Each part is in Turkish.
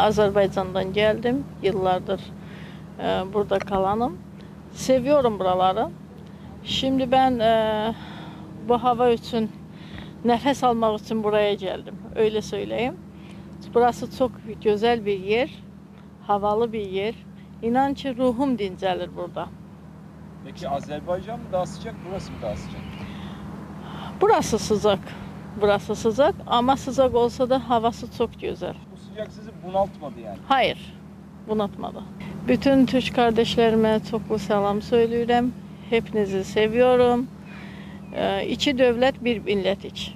Azerbaycan'dan geldim. Yıllardır e, burada kalanım. Seviyorum buraları. Şimdi ben e, bu hava için, nefes almak için buraya geldim. Öyle söyleyeyim. Burası çok güzel bir yer. Havalı bir yer. İnan ki ruhum dincelir burada. Peki Azerbaycan mı daha sıcak, burası mı daha sıcak? Burası sıcak. Burası sıcak ama sıcak olsa da havası çok güzel. Sıcak sizi bunaltmadı yani. Hayır, bunaltmadı. Bütün Türk kardeşlerime çok bu selam söylüyorum. Hepinizi seviyorum. Ee, devlet bir millet iç.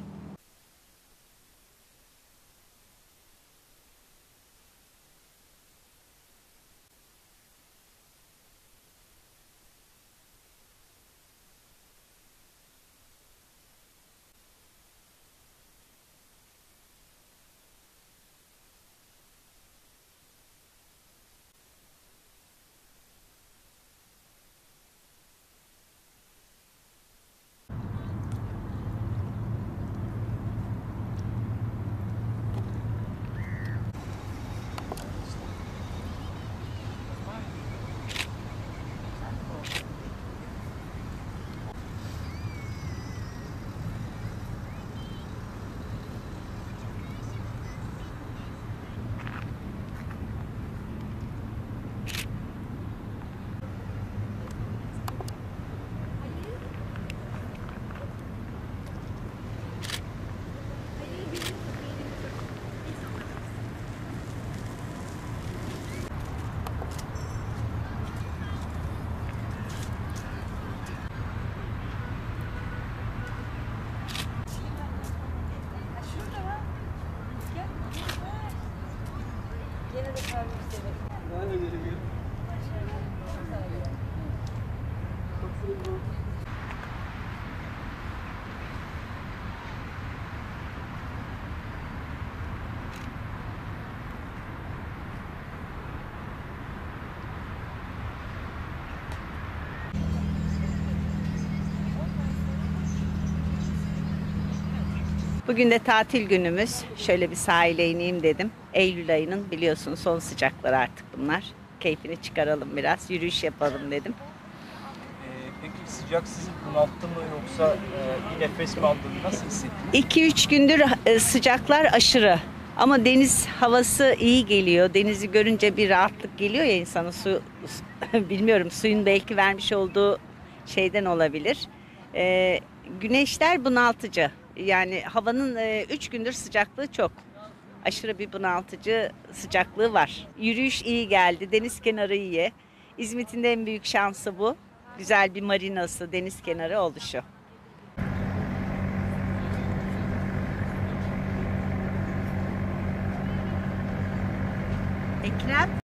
Bugün de tatil günümüz. Şöyle bir sahile ineyim dedim. Eylül ayının biliyorsunuz son sıcakları artık bunlar. Keyfini çıkaralım biraz, yürüyüş yapalım dedim. Peki sıcak sizi bunalttı mı yoksa e, nefes mi aldınız? Nasıl hissettiniz? 2-3 gündür e, sıcaklar aşırı. Ama deniz havası iyi geliyor. Denizi görünce bir rahatlık geliyor ya insana su bilmiyorum suyun belki vermiş olduğu şeyden olabilir. Ee, güneşler bunaltıcı. Yani havanın 3 gündür sıcaklığı çok. Aşırı bir bunaltıcı sıcaklığı var. Yürüyüş iyi geldi. Deniz kenarı iyi. İzmit'in en büyük şansı bu. Güzel bir marinası, deniz kenarı oluşu. Ekrem